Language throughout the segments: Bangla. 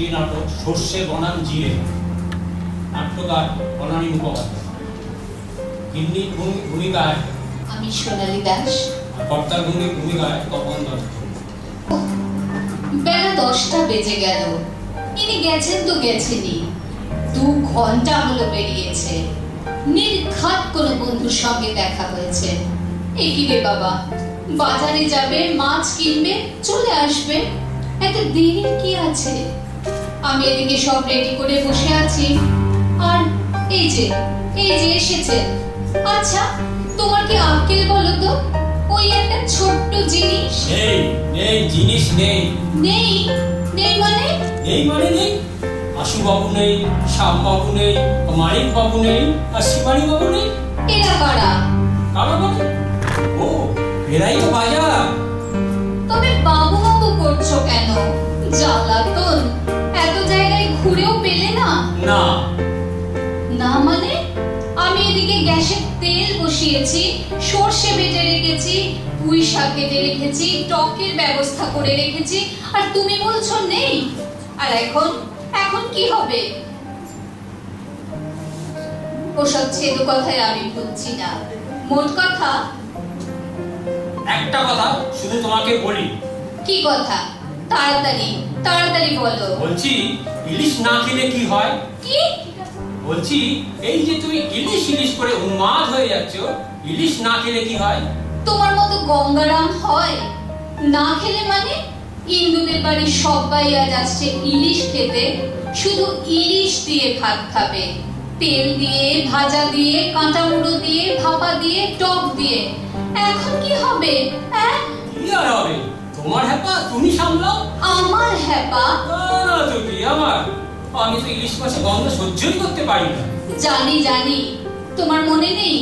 একটি নাটক সর্ষে বনাম জিরে। নাট্যকার বনানী মুখোপাধ্যায়। ভূমি- ভূমিকায় আমি সোনালী দাস। কর্তার ভূমি- ভূমিকায় তপন দত্ত বেলা দশটা বেজে গেল। ইনি গেছেন তো গেছেনই। দু ঘণ্টা হলো বেরিয়েছে। নির্ঘাত কোনো বন্ধুর সঙ্গে দেখা হয়েছে। এ কি রে বাবা? বাজারে যাবে মাছ কিনবে চলে আসবে? এত দেরির কি আছে? আমি এদিকে সব রেডি করে বসে আছি। আর এই যে এই যে এসেছেন আচ্ছা তোমার কি আক্কেল বলো তো? ওই একটা ছোট্ট জিনিস। নেই নেই জিনিস নেই। নেই? নেই মানে? নেই মানে নেই। আশু বাবু নেই শ্যাম বাবু নেই মানিক বাবু নেই আর শিবানী বাবু নেই। এরা কারা? কারও মানে? ও এরাই তো বাজার। তবে বাবু বাবু করছ কেন? জ্বালাতন বসিয়েছি সর্ষে বেটে রেখেছি পুঁই শাক কেটে রেখেছি টকের ব্যবস্থা করে রেখেছি আর তুমি বলছো নেই। আর এখন এখন কি হবে? ওসব ছেদু কথায় আমি ভুলছি না। মোট কথা? একটা কথা শুধু তোমাকে বলি। কি কথা? তাড়াতাড়ি তাড়াতাড়ি বলো। বলছি ইলিশ না খেলে কি হয়? কি? বলছি এই যে তুমি ইলিশ ইলিশ করে উন্মাদ হয়ে যাচ্ছ ইলিশ না খেলে কি হয়? তোমার মতো গঙ্গারাম হয়। না খেলে মানে ইন্দুদের বাড়ির সবাই আজ আসছে ইলিশ খেতে। শুধু ইলিশ দিয়ে ভাত খাবে। তেল দিয়ে ভাজা দিয়ে কাঁচা মুড়ো দিয়ে ভাপা দিয়ে টক দিয়ে। এখন কি হবে হ্যাঁ? কি আর হবে? তোমার হ্যাপা তুমি সামলাও। আমার হ্যাপা? না না তো কি আমার। আমি তো ইলিশ মাছের গন্ধ সহ্যই করতে পারি না। জানি জানি। তোমার মনে নেই?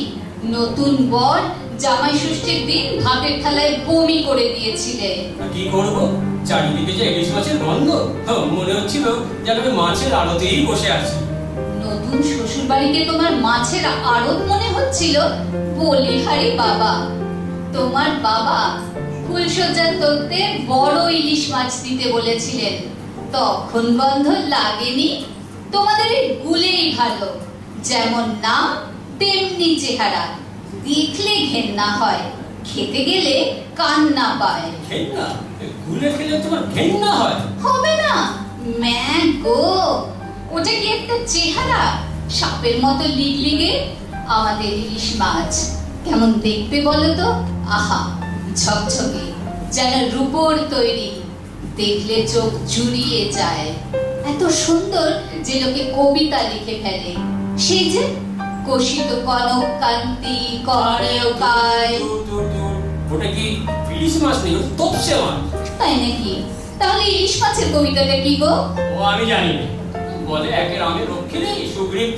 নতুন বর জামাই ষষ্ঠীর দিন ভাতের থালায় বমি করে দিয়েছিলে। কি করব? চারিদিকে যে ইলিশ মাছের গন্ধ মনে হচ্ছিল যেন আমি মাছের আড়তেই বসে আছি। নতুন শ্বশুর বাড়িতে তোমার মাছের আড়ত মনে হচ্ছিল? বলি হারি বাবা। তোমার বাবা ফুলসজ্জার তত্ত্বে বড় ইলিশ মাছ দিতে বলেছিলেন। তখন গন্ধ লাগেনি? তোমাদের এই গুলেই ভালো। যেমন নাম তেমনি চেহারা। দেখলে ঘেন্না হয় খেতে গেলে কান্না পায়। ঘেন্না? গুলে খেলে তোমার ঘেন্না হয়। হবে না। ম্যাং গো ওটা কি একটা চেহারা? সাপের মতো লিগলিগে আমাদের ইলিশ মাছ। কেমন দেখতে বলো তো? আহা ঝকঝকে যেন রূপোর তৈরি। দেখলে চোখ জুড়িয়ে যায়। এত সুন্দর যে লোকে কবিতা লিখে ফেলে। সেই যে কষিত কনক কান্তি করেও কায় দূর, দূর, দূর। ওটা কি ইলিশ মাছ নেই? তপসে মাছ। তাই নাকি? তাহলে ইলিশ মাছের কবিতাটা কি গো? ও আমি জানি না। বলে একের আমি রক্ষী নেই সুগ্রীব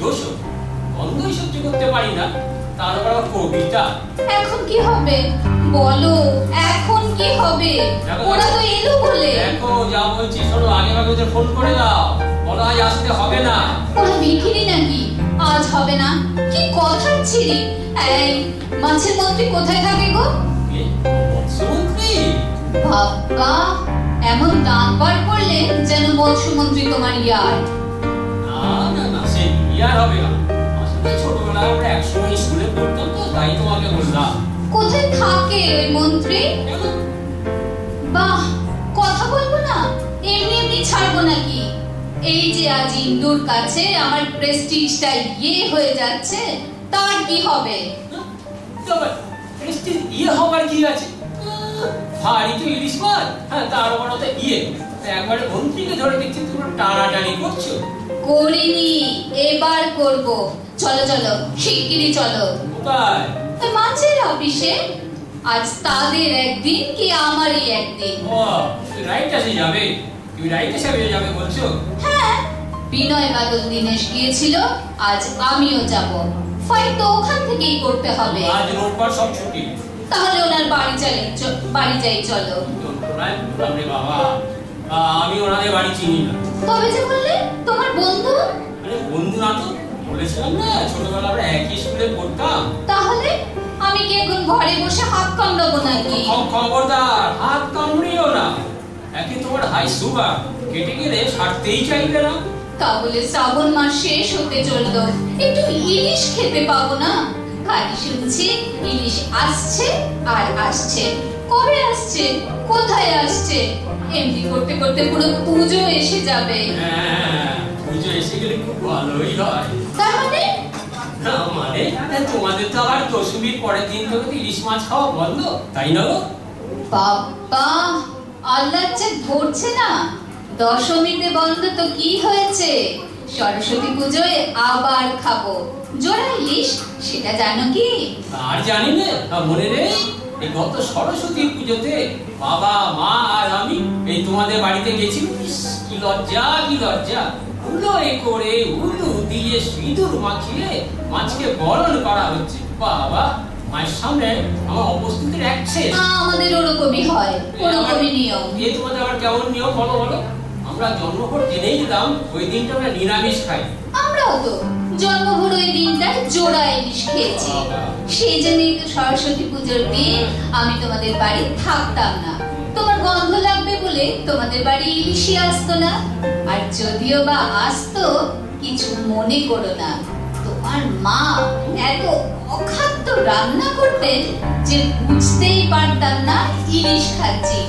সহ্য করতে পারি না। তারপর আবার কবিতা। এখন কি হবে? বলো এখন কি হবে? ওরা তো এলো বলে। দেখো যা বলছি শোনো আগে ভাগে ওদের ফোন করে দাও। বলো আজ আসতে হবে না। ওরা ভিখিরি নাকি? আজ হবে না? কি কথা ছিলি এই মাছের মন্ত্রী কোথায় থাকে গো? মৎস্যমন্ত্রী। বাবা এমন দাঁত বার করলে যেন মৎস্যমন্ত্রী তোমার ইয়ার। না না না সে ইয়ার হবে না। আসলে ছোটবেলায় আমরা একসঙ্গে স্কুলে পড়তাম তো তাই তোমাকে বললাম। কোথায় থাকে মন্ত্রী? বাহ কথা বলব না? এমনি এমনি ছাড়বো নাকি? এই যে আজ ইন্দুর কাছে আমার প্রেস্টিজটা ইয়ে হয়ে যাচ্ছে তার কি হবে? প্রেস্টিজ ইয়ে হবার কি আছে? ভারী তো ইলিশ মাছ হ্যাঁ তার তো ইয়ে। একবারে মন্ত্রীকে ধরে দেখছি তোমরা টানাটানি করছ। করিনি এবার করব। চলো চলো শিগগিরই চলো। কোথায়? ওই মাছের অফিসে আজ তাদের একদিন কি আমারই একদিন? ও রাইট আসে যাবে। তুমি রাইট হিসাবে যাবে বলছো? হ্যাঁ বিনয় বাদল দিনেশ গিয়েছিল আজ আমিও যাব। ফাইট তো ওখান থেকেই করতে হবে। আজ রোববার সব ছুটি। তাহলে ওনার বাড়ি চাই বাড়ি যাই চলো। বাবা। আমি ওনাদের বাড়ি চিনি না। তবে যে বললে? তোমার বন্ধু? আরে বন্ধু না তো। বলেছিলাম না ছোটবেলা আমরা একই স্কুলে পড়তাম। তাহলে আমি কি এখন ঘরে বসে হাত কামড়াবো নাকি? খবরদার হাত কামড়িও না। একে তোমার হাই সুগার কেটে গেলে সারতেই চাইবে না। তাহলে শ্রাবণ মাস শেষ হতে চলল। একটু ইলিশ খেতে পাবো না? খালি শুনছি ইলিশ আসছে আর আসছে। কবে আসছে? কোথায় আসছে? এমনি করতে করতে পুরো পুজো এসে যাবে। হ্যাঁ, পুজো এসে গেলে খুব ভালোই হয়। তার মানে? না, মানে? তোমাদের তো আবার দশমীর পরের দিন থেকে ইলিশ মাছ খাওয়া বন্ধ তাই না বাবা আল্লাহ চেক ধরছে না। দশমীতে বন্ধ তো কি হয়েছে? সরস্বতী পুজোয় আবার খাব। জোড়া ইলিশ সেটা জানো কি? আর জানি না মনে নেই? এই গত সরস্বতী পুজোতে বাবা মা আর আমি এই তোমাদের বাড়িতে গেছি কি লজ্জা কি লজ্জা। করে উলু দিয়ে সিঁদুর মাখিয়ে মাছকে বরণ করা হচ্ছে। বাবা মায়ের সামনে আমার উপস্থিতির অ্যাক্সেস আ, আমাদের ওরকমই হয় ওরকমই নিয়ম। এ তোমাদের আবার কেমন নিয়ম বলো বলো? আমরা জন্মভর জেনেই দিলাম ওই দিনটা আমরা নিরামিষ খাই। আমরাও তো জন্মভর ওই দিনটায় জোড়া ইলিশ খেয়েছি। সেই জন্যই তো সরস্বতী পুজোর দিন আমি তোমাদের বাড়ি থাকতাম না। তোমার গন্ধ লাগবে বলে তোমাদের বাড়ি ইলিশই আসতো না। আর যদিও বা আসতো, কিছু মনে করো না। তোমার মা এত অখাদ্য রান্না করতেন যে বুঝতেই পারতাম না ইলিশ খাচ্ছি।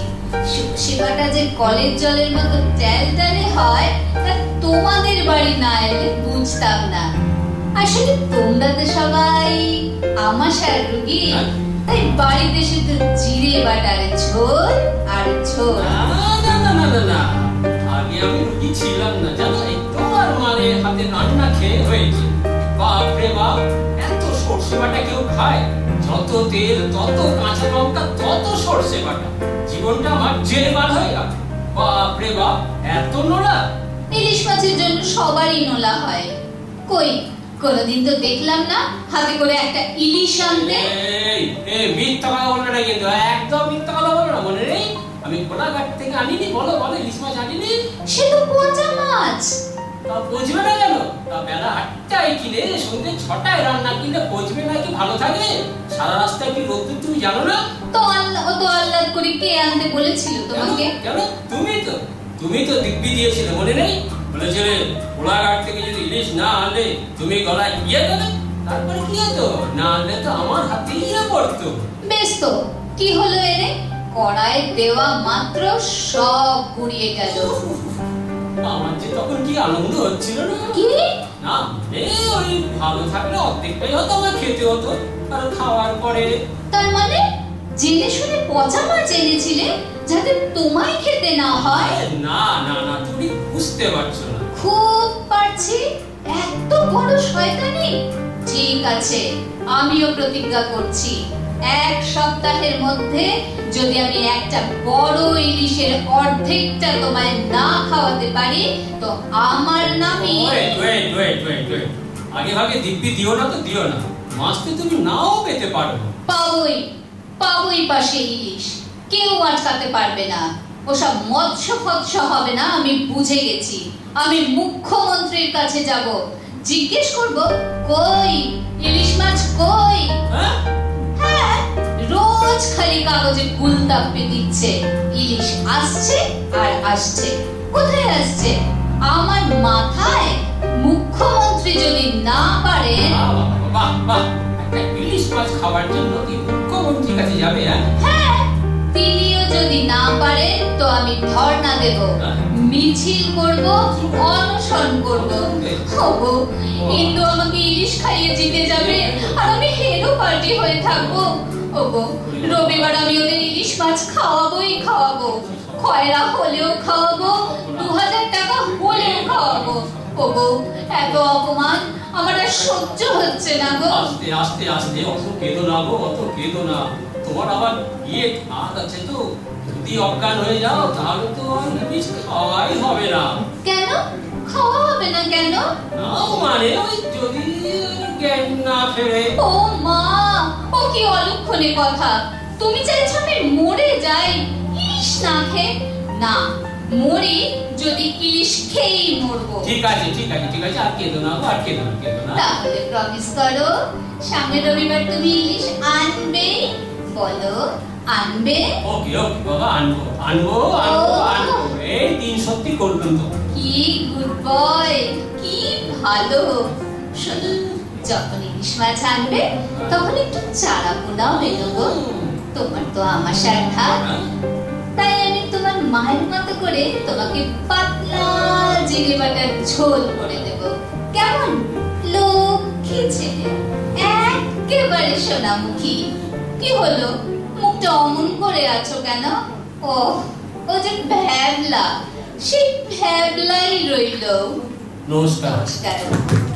যে কলের জলের মতো ট্যালটালে হয়, তা তোমাদের বাড়ি না এলে বুঝতাম না। আসলে তোমরা তো সবাই আমাশার রুগী। তাই বাড়িতে শুধু জিরে বাটার ঝোল আর ঝোল। না না না না না আগে আমি রুগী ছিলাম না জানো? এই তোমার মায়ের হাতে রান্না খেয়ে হয়েছে। বাপ রে বাপ এত সর্ষে বাটা কেউ খায়? যত তেল তত কাঁচা লঙ্কা তত সর্ষে বাটা। জীবনটা আমার জেলে জেলবার হয়ে গেল। বাপ রে বাপ এত নোলা। ইলিশ মাছের জন্য সবারই নোলা হয়। কই কোনোদিন তো দেখলাম না হাতে করে একটা ইলিশ আনতে। এই মিথ্যা কথা বলবে না কিন্তু একদম মিথ্যা কথা বলবে না মনে নেই? আমি কোলাঘাট থেকে আনিনি বলো বলো ইলিশ মাছ আনিনি। সে তো পচা মাছ। তা বুঝবে না কেন? তা বেলা আটটায় কিনে সন্ধ্যে ছটায় রান্না কিনে পচবে না কি ভালো থাকে? সারা রাস্তায় কি রোদ্দুর তুমি জানো না? তো আল্লাহ তো আল্লাহ করে কে আনতে বলেছিল তোমাকে? কেন? তুমি তো তুমি তো দিব্যি দিয়েছিলে মনে নেই? কোলাঘাট থেকে যদি ইলিশ না আনলে তুমি গলায় ইয়ে দেবে? তারপরে কি হতো না আনলে তো আমার হাতে ইয়ে পড়তো। বেশ তো কি হলো এরে? কড়ায় দেওয়া মাত্র সব গুড়িয়ে গেল। আমার যে তখন কি আনন্দ হচ্ছিল না? কি? না এ ওই ভালো থাকলে অর্ধেকটাই হতো আমার খেতে হতো আর খাওয়ার পরে তার মানে? জেনে শুনে পচা মাছ এনেছিলে যাতে তোমায় খেতে না হয়? না না না তুমি বুঝতে পারছ না। খুব পারছি। এত বড় শয়তানি? ঠিক আছে আমিও প্রতিজ্ঞা করছি। এক সপ্তাহের মধ্যে যদি আমি একটা বড় ইলিশের অর্ধেকটা তোমায় না খাওয়াতে পারি তো আমার ওয়েট আগে ভাগে দিব্যি দিও না তো দিও না। মাছ তো তুমি নাও পেতে পারো। পাবই। পাবই পাশে ইলিশ। কেউ আটকাতে পারবে না। ওসব মৎস্য ফৎস্য হবে না আমি বুঝে গেছি। আমি মুখ্যমন্ত্রীর কাছে যাব। জিজ্ঞেস করব কই? ইলিশ মাছ কই? হ্যাঁ? হ্যাঁ রোজ খালি কাগজে গুলতাপ্পে দিচ্ছে। ইলিশ আসছে আর আসছে। কোথায় আসছে? আমার মাথায় মুখ্যমন্ত্রী যদি না পারে ইলিশ মাছ খাওয়ার জন্য কি কাছে যাবে হ্যাঁ। হ্যাঁ তিনিও যদি না পারেন তো আমি ধর্ণা দেব মিছিল করব অনশন করব। হব ইন্দু আমাকে ইলিশ খাইয়ে জিতে যাবে আর আমি হেরো পার্টি হয়ে থাকব। ওগো রবিবার আমি ওদের ইলিশ মাছ খাওয়াবোই খাওয়াবো। খয়রা হলেও খাওয়াবো দু হাজার টাকা হলেও খাওয়াবো। ওগো এত অপমান আমার আর সহ্য হচ্ছে না গো। আস্তে আস্তে আস্তে অত কেঁদো না গো অত কেঁদো না। তোমার আবার ইয়ে হাত আছে তো যদি অজ্ঞান হয়ে যাও তাহলে তো আর খাওয়াই হবে না। কেন? খাওয়া হবে না কেন? নাও মানে ওই যদি জ্ঞান না ফেরে। ও মা ও কি অলক্ষণে কথা? তুমি চাইছো আমি মরে যাই ইলিশ না খেয়ে? না মরি যদি ইলিশ খেয়েই মরবো। ঠিক আছে ঠিক আছে ঠিক আছে আর কেঁদো না আর কেঁদো না কেঁদো না। তাহলে প্রমিস করো সামনের রবিবার তুমি ইলিশ আনবে বলো আনবে। ওকে ওকে বাবা আনব আনব আনব আনব। এই দিন সত্যি করবেন তো। কি গুড বয় কি ভালো। শোনো যখন ইলিশ মাছ আনবে তখন একটু চারা পোনাও এলো গো। তোমার তো আমার সাথা মায়ের মতো করে তোমাকে পাতলা জিরে বাটার ঝোল করে দেব। কেমন? লক্ষ্মী ছেলে একেবারে সোনামুখী। কি হলো? মুখটা অমন করে আছো কেন? ও ও যে ভ্যাবলা। সেই ভ্যাবলাই রইল। নমস্কার। নমস্কার।